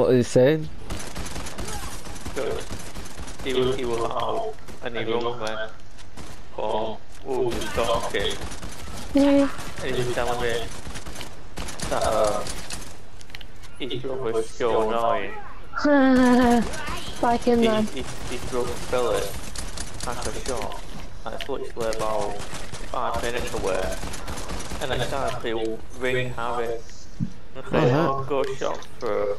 What are you saying? Good. He was, he was out and he rung me for who was talking Yeah. and he was telling me that uh, his brother's so annoying. like him He, then. he, his brother Philip had a shot and it's literally about five minutes away and I started to ring Harry and say, oh, go shot through.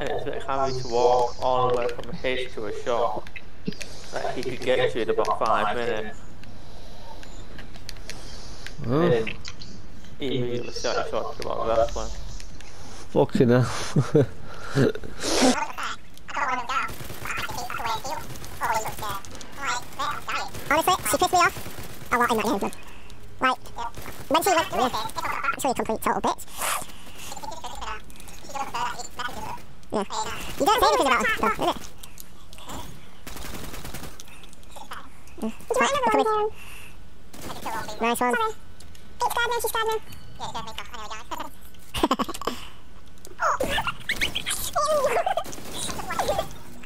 And it took Harry to walk all the way from a his to a shop that he could get to in about five minutes. Oh, And he immediately started talking about wrestling. fucking hell. Honestly, she pissed me off a lot in that game. man. Like, when she went, yeah, actually a complete total bitch. Yeah. You don't say anything about her, though, is it? Yeah. Right, look at me. Nice one. It's Gardner, she's Gardner.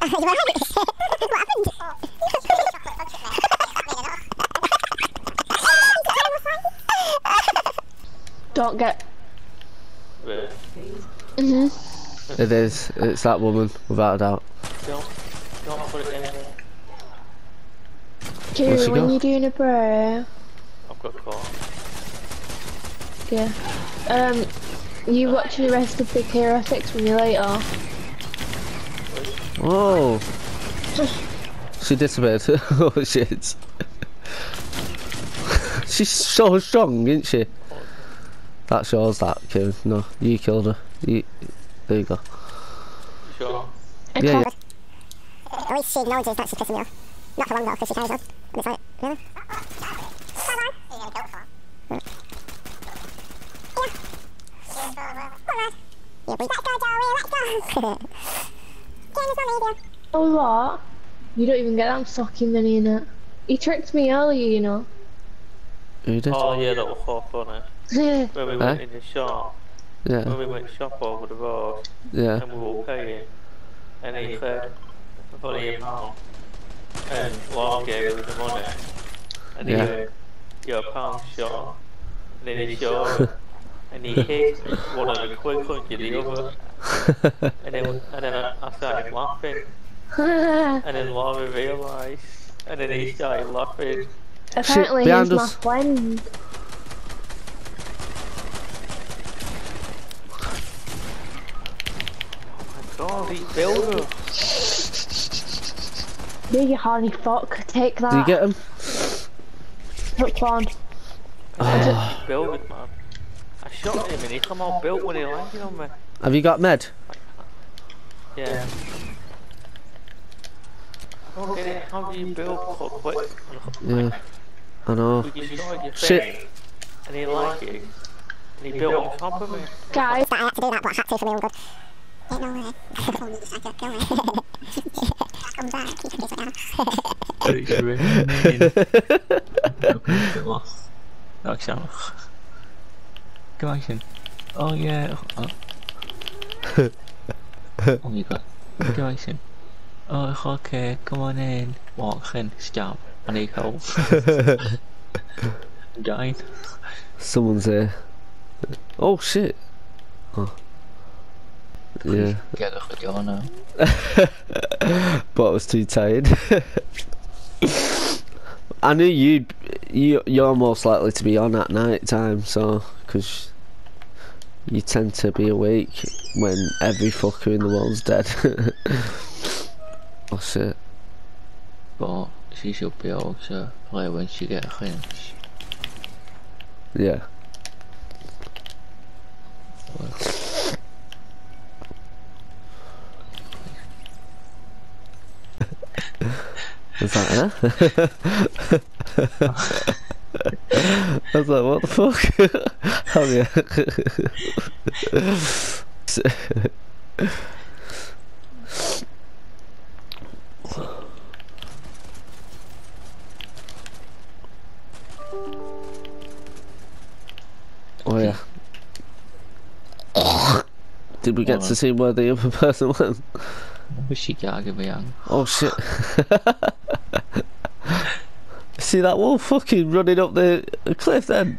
You alright? What happened? Don't get. Really? Mhm. It is. It's that woman, without a doubt. Don't, don't put it in. she Kieran, when go? you're doing a prayer, I've got caught. yeah. Um, you watch the rest of Big Hero 6 with me later. Oh! She disappeared. oh shit. She's so strong, isn't she? That shows that, Kieran. No, you killed her. You, there you go. Sure. I Yeah, can't- At least she acknowledges that she's pissing me off. Not for long though, because she carries on. And it's like, really? Yeah, we let's go, Joey, let's go! Join us on media. Oh, what? You don't even get that fucking money in it. He tricked me earlier, you know. Who did? Oh yeah, that was so funny. Yeah. When we went Eh? in the shop, Yeah, when we went shop over the road, yeah. and we were paying, and he said, funny amount, and Lon gave us the money, and he Yeah. went, you're a pound short, and then he showed it, and he hit one of the quick under the other, and then, and then I, I started laughing, and then Laura realised, and then he started laughing, Apparently behind he's my us. friend. God, builder. Yeah, you horny fuck. Take that. Did you get him? Hook one. Oh, building, man. I shot him and he come all built when he landed on me. have you got med? Yeah. I get it. How do you build so quick? Yeah, I know. You destroyed your Shit. and he liked it, and he built on top of it. Guys, I had to do that, but I had to for my own good. Ain't no way. Don't need to sack it, don't worry. Come back, you can do it now. Tak samo. Come on, Shin. Oh yeah. Oh, oh my god. Come on, Shin. Oh, okay. Come on in. Walk in. Stop. I need help. I'm dying. Someone's here. Oh shit. Oh. Yeah, Get a good job now. but I was too tired. I knew you'd, you, you're most likely to be on at night time, so, because you tend to be awake when every fucker in the world's dead. oh shit. But she should be able to play when she gets home. Yeah. was like, huh? I was like, what the fuck? Hell yeah. Oh yeah. Did we get to see where the other person went? Who's she gagging me? Oh shit see that one fucking running up the cliff then?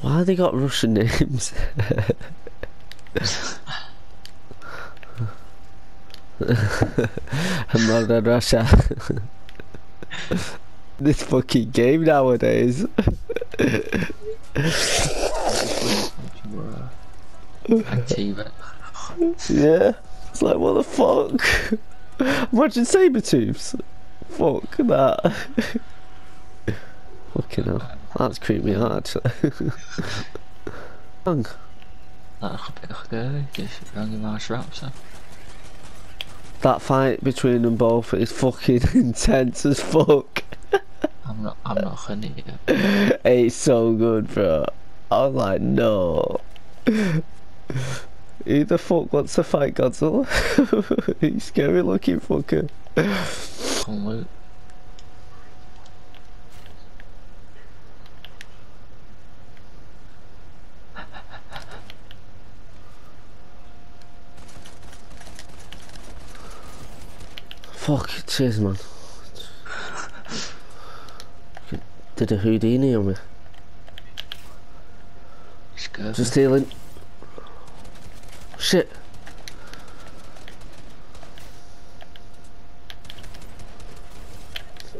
Why they got Russian names? I'm not in Russia. this fucking game nowadays. Yeah. It's like, what the fuck? Imagine Sabretooths. Fuck that. Fucking hell. That's creeped me out actually. Dat gebeurt gebeuren. Dus rangi maar schrap zo. That fight between them both is fucking intense as fuck. I'm not. I'm not gonna. uh, It's so good, bro. I was like, no. Who the fuck wants to fight Godzilla? He's scary looking fucker. Fuck, cheers, man. Did a Houdini on me. Just stealing. Shit.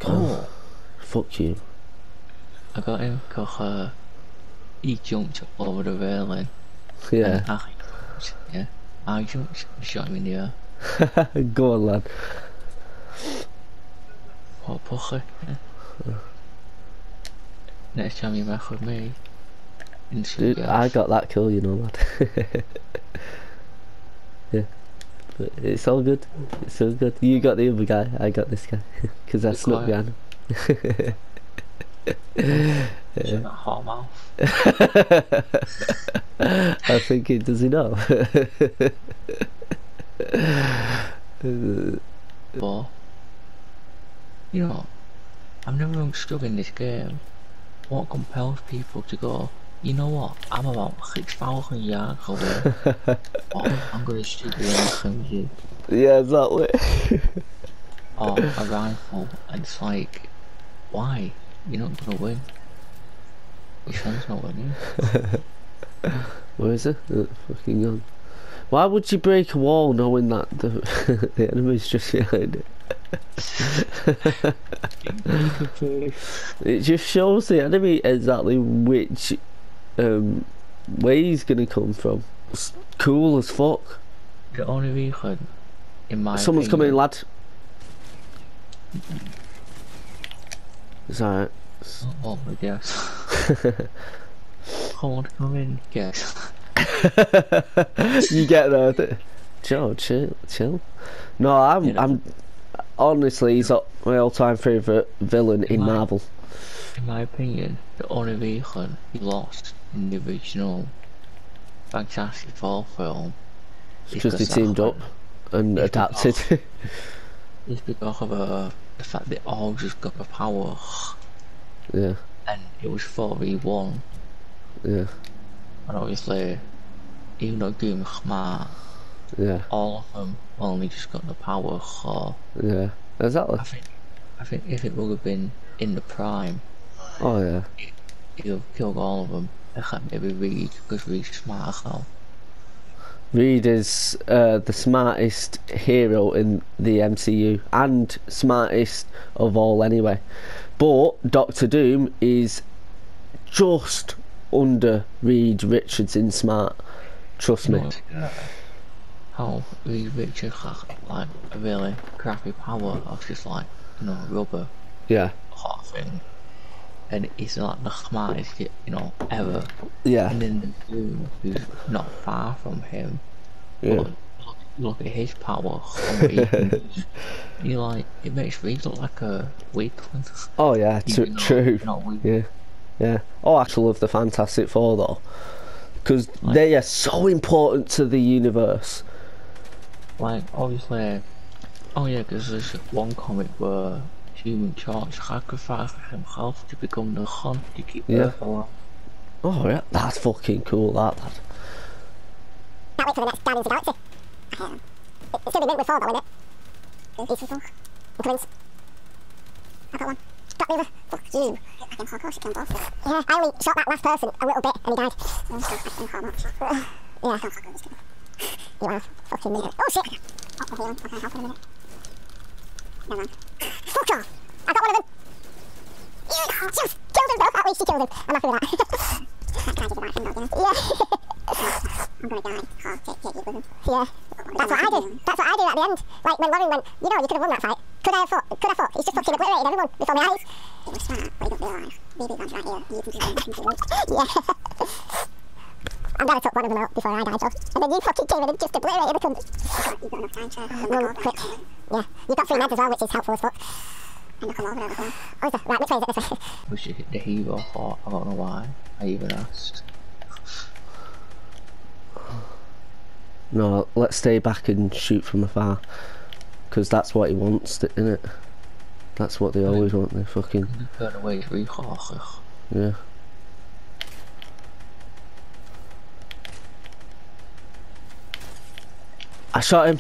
Oh, Fuck you. I got him. Cause uh, he jumped over the railing. Yeah. I yeah. I jumped shot him in the air. Go on, lad. Next time you mess with me. Dude. I got that kill, you know, lad. yeah. But it's all good. It's all good. You got the other guy, I got this guy. Because I The snuck behind him. Shut that hot mouth. I think thinking, does he know? But, you know, Understood in this game what compels people to go, you know what, I'm about 6,000 yards away, but I'm gonna shoot you the yeah, exactly. Or a rifle, it's like, why? You're not gonna win. Your friend's not winning. Where is it? Uh, fucking gone. Why would you break a wall knowing that the, the enemy's just behind it? It just shows the enemy exactly which um, way he's gonna come from. It's cool as fuck. The only reason, in my Someone's coming, opinion, lad. It's alright. Oh, I guess. Come on, come in, guess. you get there. th- Joe, chill, chill. No, I'm, You know. I'm. Honestly, he's my all-time favorite villain in Am I? Marvel. In my opinion, the only reason he lost in the original Fantastic Four film is Because they teamed up and He's adapted. is because of uh, the fact they all just got the power yeah, and it was 4v1 yeah, and obviously even though Doom smart, yeah, all of them only just got the power so yeah. Exactly. I think I think if it would have been in the prime Oh yeah. he'd have killed all of them except maybe Reed because Reed's smart as hell. Reed is uh, the smartest hero in the MCU and smartest of all anyway. But Doctor Doom is just under Reed Richards in smart. Trust me. Oh, how Reed Richards has like a really crappy power of just like, you know, rubber Yeah. of thing. And he's like the smartest you know, ever. Yeah. And then the Doom, who's not far from him, Yeah. look, look at his power. and what he can you like, it makes Reed look like a weakling. Oh yeah. Tr- though true. Yeah. Yeah. Oh, I actually love the Fantastic Four though. because they are so important to the universe. Like, obviously, oh yeah, because there's one comic where Human Torch sacrifices himself to become the hunt to keep Yeah. Earth alive. Oh yeah, that's fucking cool. That lad. Can't wait for the next Guardians of the Galaxy. Um, it, it's going to be meant with four though, isn't it? It's with four. I'm. I've got one. Drop me over. Fuck you. I can't hardcore shit on both. Yeah, I only shot that last person a little bit and he died. So I can hardcore. You are fucking me. Oh shit! Oh, okay, okay, help in a minute. Never mind. Fuck off! I got one of them! Yeah, just killed them both. At least you killed them. I'm happy with that. that guy did the right thing though, didn't he? Yeah. I'm gonna die. Oh, take, take it with him. Yeah. That's what I did. That's what I did at the end. Like when Lauren went, you know, you could have won that fight. Could I have fought? Could I have fought? He's just fucking obliterated everyone before my eyes. It was smart, but you don't realise. Maybe that's right here. You can just Yeah. I'm glad I took one of them out before I died, though. And then you fucking came in and just obliterated the cunt. You've got enough time to run quick. Yeah. You've got three meds as well, which is helpful as fuck. And I come over there as well. Oh, is it? Right, which way is it? This way. Which is the hero fought, I don't know why. I even asked. No, let's stay back and shoot from afar, because that's what he wants, isn't it? That's what they always want. They fucking You turn away three horses. yeah. I shot him.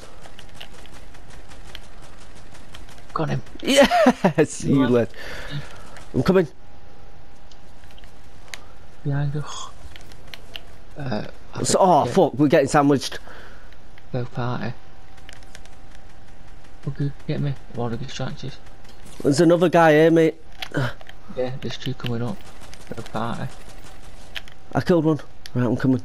Got him. Yes, you led. I'm coming. Behind us. Uh, So, oh fuck, we're getting sandwiched. Both party. Okay, get me. What are the distracted? There's another guy here, mate. Yeah, there's two coming up. Both party. I killed one. Right, I'm coming.